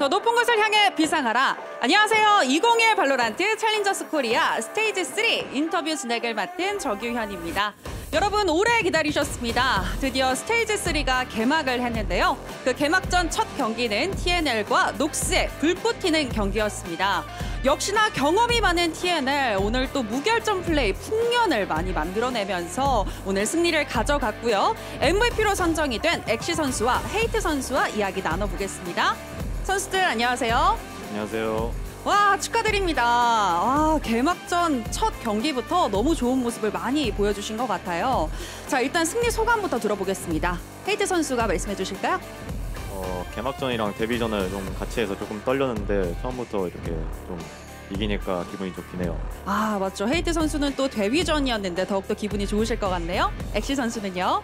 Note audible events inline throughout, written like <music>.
더 높은 곳을 향해 비상하라. 안녕하세요. 2021 발로란트 챌린저스 코리아 스테이지 3 인터뷰 진행을 맡은 정규현입니다. 여러분 오래 기다리셨습니다. 드디어 스테이지 3가 개막을 했는데요. 그 개막전 첫 경기는 TNL과 녹스의 불꽃 튀는 경기였습니다. 역시나 경험이 많은 TNL 오늘 또 무결점 플레이 장면을 많이 만들어내면서 오늘 승리를 가져갔고요. MVP로 선정이 된 엑시 선수와 헤이트 선수와 이야기 나눠보겠습니다. 선수들 안녕하세요. 안녕하세요. 와 축하드립니다. 아, 개막전 첫 경기부터 너무 좋은 모습을 많이 보여주신 것 같아요. 자 일단 승리 소감부터 들어보겠습니다. 헤이트 선수가 말씀해 주실까요? 어, 개막전이랑 데뷔전을 좀 같이 해서 조금 떨렸는데 처음부터 이렇게 좀 이기니까 기분이 좋긴 해요. 아 맞죠. 헤이트 선수는 또 데뷔전이었는데 더욱더 기분이 좋으실 것 같네요. 엑시 선수는요?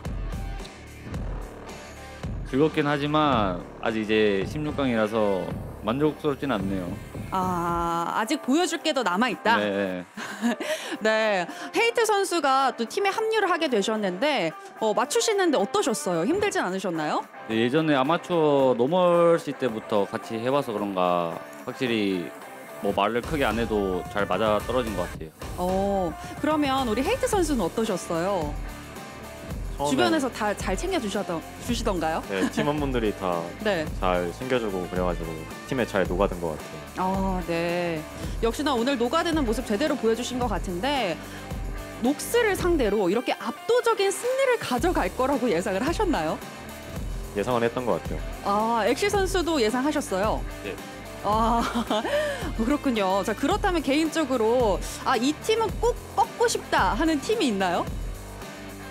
즐겁긴 하지만 아직 이제 16강이라서 만족스럽진 않네요. 아 아직 보여줄 게 더 남아 있다. 네. <laughs> 네, 헤이트 선수가 또 팀에 합류를 하게 되셨는데 어, 맞추시는데 어떠셨어요? 힘들진 않으셨나요? 네, 예전에 아마추어 노멀시 때부터 같이 해봐서 그런가 확실히 뭐 말을 크게 안 해도 잘 맞아 떨어진 것 같아요. 어, 그러면 우리 헤이트 선수는 어떠셨어요? 처음엔 주변에서 다 잘 챙겨 주시던 주시던가요? 네, 팀원분들이 다 <laughs> 네. 잘 챙겨주고 그래가지고 팀에 잘 녹아든 것 같아요. 아, 네. 역시나 오늘 녹아드는 모습 제대로 보여주신 것 같은데 녹스를 상대로 이렇게 압도적인 승리를 가져갈 거라고 예상을 하셨나요? 예상은 했던 것 같아요. 아, 엑시 선수도 예상하셨어요. 네. 아, <laughs> 그렇군요. 자, 그렇다면 개인적으로 아, 이 팀은 꼭 꺾고 싶다 하는 팀이 있나요?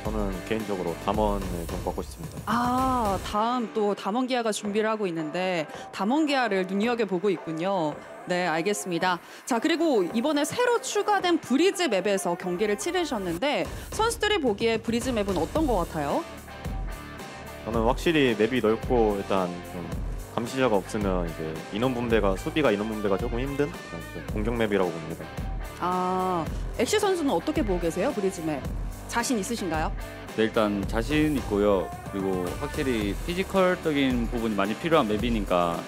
저는 개인적으로 담원을 좀 꺾고 싶습니다. 아, 다음 또 담원 기아가 준비를 하고 있는데 담원 기아를 눈여겨 보고 있군요. 네, 알겠습니다. 자, 그리고 이번에 새로 추가된 브리즈 맵에서 경기를 치르셨는데 선수들이 보기에 브리즈 맵은 어떤 것 같아요? 저는 확실히 맵이 넓고 일단 좀 감시자가 없으면 이제 인원 분배가 수비가 인원 분배가 조금 힘든 그런 좀 공격 맵이라고 봅니다. 아, 엑시 선수는 어떻게 보고 계세요? 브리즈 맵. 자신 있으신가요? 네, 일단 자신 있고요. 그리고 확실히 피지컬적인 부분이 많이 필요한 맵이니까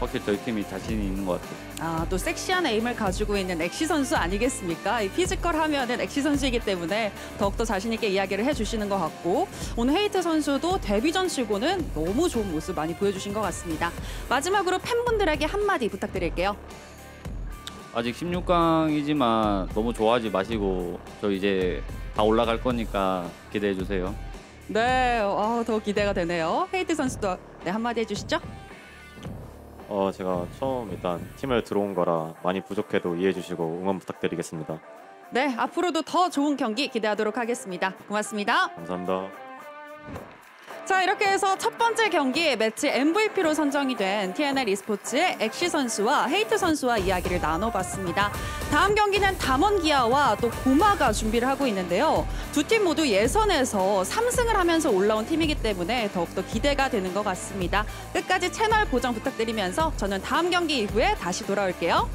확실히 저희 팀이 자신이 있는 것 같아요. 아, 또 섹시한 aim을 가지고 있는 엑시 선수 아니겠습니까? 이 피지컬 하면은 엑시 선수이기 때문에 더욱더 자신 있게 이야기를 해주시는 것 같고, 오늘 헤이트 선수도 데뷔전 치고는 너무 좋은 모습 많이 보여주신 것 같습니다. 마지막으로 팬분들에게 한마디 부탁드릴게요. 아직 16강이지만 너무 좋아하지 마시고 저 이제 다 올라갈 거니까 기대해 주세요. 네, 아, 더 기대가 되네요. 헤이트 선수도 네, 한마디 해주시죠. 어, 제가 처음 일단 팀을 들어온 거라 많이 부족해도 이해해 주시고 응원 부탁드리겠습니다. 네, 앞으로도 더 좋은 경기 기대하도록 하겠습니다. 고맙습니다. 감사합니다. 자 이렇게 해서 첫 번째 경기 매치 MVP로 선정이 된 TNL e스포츠의 엑시 선수와 헤이트 선수와 이야기를 나눠봤습니다. 다음 경기는 담원기아와 또 고마가 준비를 하고 있는데요. 두 팀 모두 예선에서 3승을 하면서 올라온 팀이기 때문에 더욱더 기대가 되는 것 같습니다. 끝까지 채널 고정 부탁드리면서 저는 다음 경기 이후에 다시 돌아올게요.